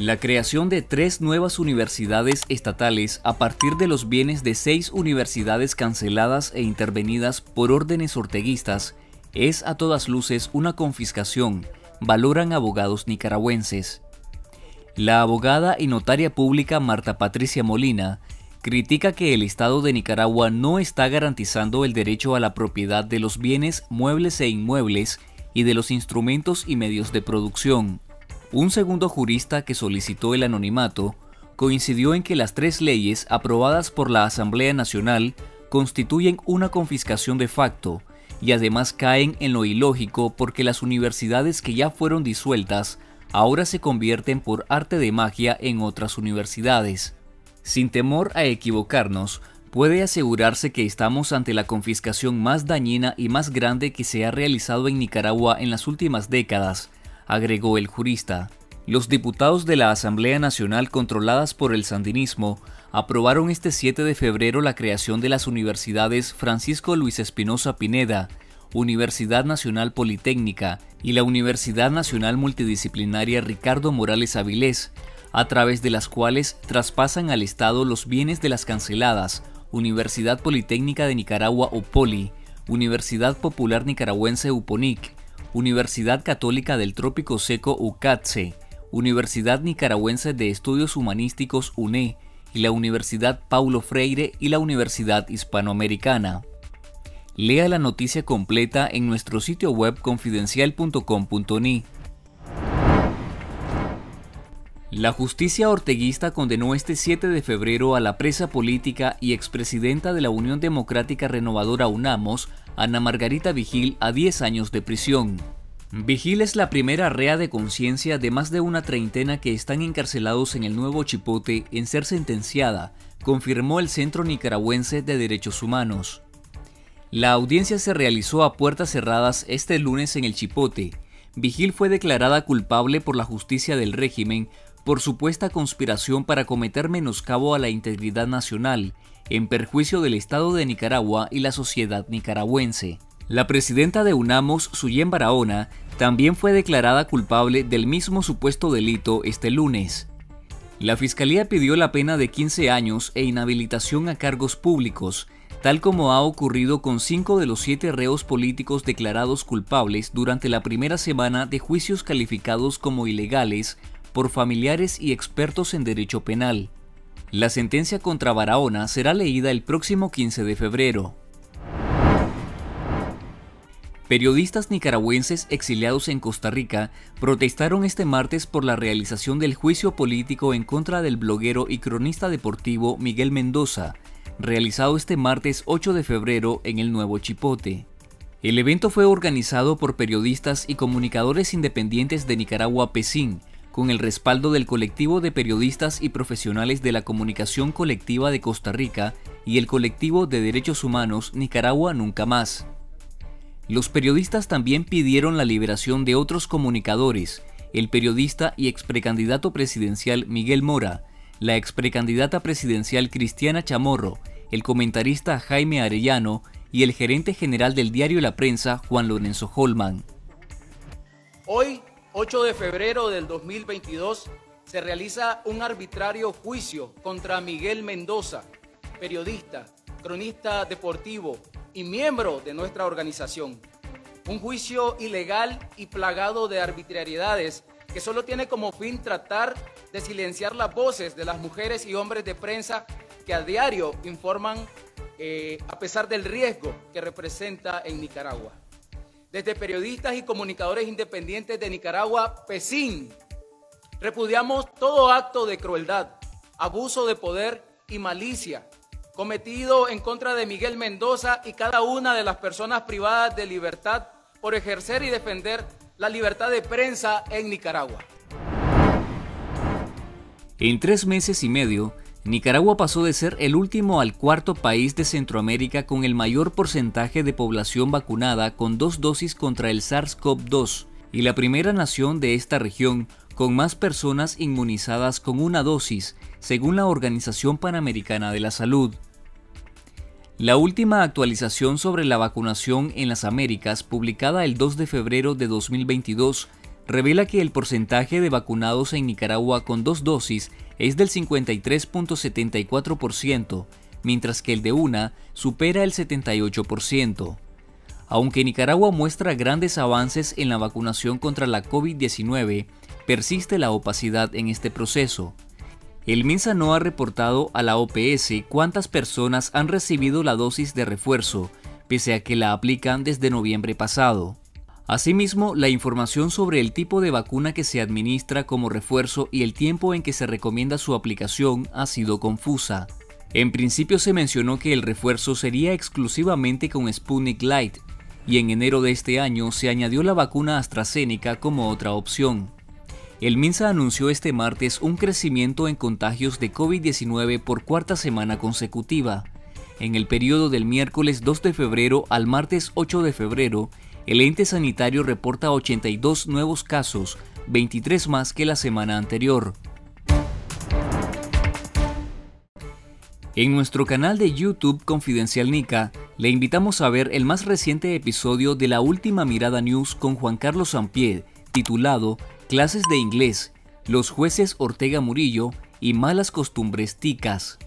La creación de tres nuevas universidades estatales a partir de los bienes de seis universidades canceladas e intervenidas por órdenes orteguistas es a todas luces una confiscación, valoran abogados nicaragüenses. La abogada y notaria pública Marta Patricia Molina critica que el Estado de Nicaragua no está garantizando el derecho a la propiedad de los bienes muebles e inmuebles y de los instrumentos y medios de producción. Un segundo jurista que solicitó el anonimato coincidió en que las tres leyes aprobadas por la Asamblea Nacional constituyen una confiscación de facto y además caen en lo ilógico porque las universidades que ya fueron disueltas ahora se convierten por arte de magia en otras universidades. Sin temor a equivocarnos, puede asegurarse que estamos ante la confiscación más dañina y más grande que se ha realizado en Nicaragua en las últimas décadas, agregó el jurista. Los diputados de la Asamblea Nacional controladas por el sandinismo aprobaron este 7 de febrero la creación de las universidades Francisco Luis Espinosa Pineda, Universidad Nacional Politécnica y la Universidad Nacional Multidisciplinaria Ricardo Morales Avilés, a través de las cuales traspasan al Estado los bienes de las canceladas Universidad Politécnica de Nicaragua UPOLI, Universidad Popular Nicaragüense UPONIC, Universidad Católica del Trópico Seco UCATSE, Universidad Nicaragüense de Estudios Humanísticos UNE y la Universidad Paulo Freire y la Universidad Hispanoamericana. Lea la noticia completa en nuestro sitio web confidencial.com.ni. La justicia orteguista condenó este 7 de febrero a la presa política y expresidenta de la Unión Democrática Renovadora UNAMOS, Ana Margarita Vigil, a 10 años de prisión. Vigil es la primera rea de conciencia de más de una treintena que están encarcelados en el nuevo Chipote en ser sentenciada, confirmó el Centro Nicaragüense de Derechos Humanos. La audiencia se realizó a puertas cerradas este lunes en el Chipote. Vigil fue declarada culpable por la justicia del régimen por supuesta conspiración para cometer menoscabo a la integridad nacional, en perjuicio del Estado de Nicaragua y la sociedad nicaragüense. La presidenta de UNAMOS, Suyen Barahona, también fue declarada culpable del mismo supuesto delito este lunes. La Fiscalía pidió la pena de 15 años e inhabilitación a cargos públicos, tal como ha ocurrido con cinco de los siete reos políticos declarados culpables durante la primera semana de juicios calificados como ilegales por familiares y expertos en derecho penal. La sentencia contra Barahona será leída el próximo 15 de febrero. Periodistas nicaragüenses exiliados en Costa Rica protestaron este martes por la realización del juicio político en contra del bloguero y cronista deportivo Miguel Mendoza, realizado este martes 8 de febrero en el Nuevo Chipote. El evento fue organizado por periodistas y comunicadores independientes de Nicaragua PESIN, con el respaldo del colectivo de periodistas y profesionales de la comunicación colectiva de Costa Rica y el colectivo de derechos humanos Nicaragua Nunca Más. Los periodistas también pidieron la liberación de otros comunicadores, el periodista y exprecandidato presidencial Miguel Mora, la exprecandidata presidencial Cristiana Chamorro, el comentarista Jaime Arellano y el gerente general del diario La Prensa Juan Lorenzo Holman. Hoy 8 de febrero del 2022 se realiza un arbitrario juicio contra Miguel Mendoza, periodista, cronista deportivo y miembro de nuestra organización. Un juicio ilegal y plagado de arbitrariedades que solo tiene como fin tratar de silenciar las voces de las mujeres y hombres de prensa que a diario informan eh, a pesar del riesgo que representa en Nicaragua desde periodistas y comunicadores independientes de Nicaragua, PESIN, repudiamos todo acto de crueldad, abuso de poder y malicia cometido en contra de Miguel Mendoza y cada una de las personas privadas de libertad por ejercer y defender la libertad de prensa en Nicaragua. En tres meses y medio, Nicaragua pasó de ser el último al cuarto país de Centroamérica con el mayor porcentaje de población vacunada con dos dosis contra el SARS-CoV-2 y la primera nación de esta región con más personas inmunizadas con una dosis, según la Organización Panamericana de la Salud. La última actualización sobre la vacunación en las Américas, publicada el 2 de febrero de 2022, revela que el porcentaje de vacunados en Nicaragua con dos dosis es del 53.74%, mientras que el de una supera el 78%. Aunque Nicaragua muestra grandes avances en la vacunación contra la COVID-19, persiste la opacidad en este proceso. El MINSA no ha reportado a la OPS cuántas personas han recibido la dosis de refuerzo, pese a que la aplican desde noviembre pasado. Asimismo, la información sobre el tipo de vacuna que se administra como refuerzo y el tiempo en que se recomienda su aplicación ha sido confusa. En principio se mencionó que el refuerzo sería exclusivamente con Sputnik Light, y en enero de este año se añadió la vacuna AstraZeneca como otra opción. El MINSA anunció este martes un crecimiento en contagios de COVID-19 por cuarta semana consecutiva. En el periodo del miércoles 2 de febrero al martes 8 de febrero, el ente sanitario reporta 82 nuevos casos, 23 más que la semana anterior. En nuestro canal de YouTube Confidencial Nica, le invitamos a ver el más reciente episodio de la Última Mirada News con Juan Carlos Sampied, titulado Clases de Inglés, los jueces Ortega Murillo y malas costumbres ticas.